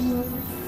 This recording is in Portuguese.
Música